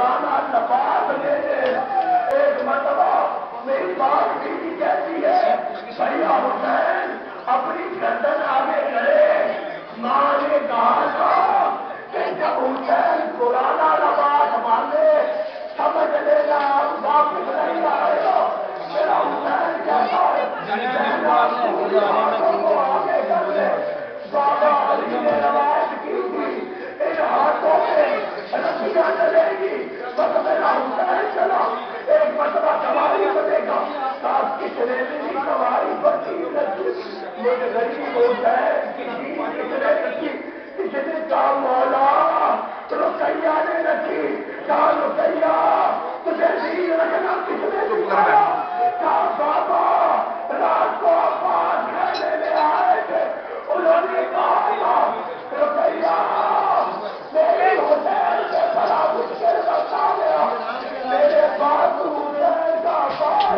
مولانا نواز نے ایک مرتبہ میری بات بھی کہتی ہے سیاح حسین اپنی گردن آگے کرے ماں نے کہا تھا کہ جب حسین مولانا نواز مانے سمجھ لے گا، واپس نہیں آئے گا۔ میرا حسین کہتا ایک مرتبہ سواری بنے گا۔ ہوتا ہے کسی نے کام تیارے رکھی چار تیار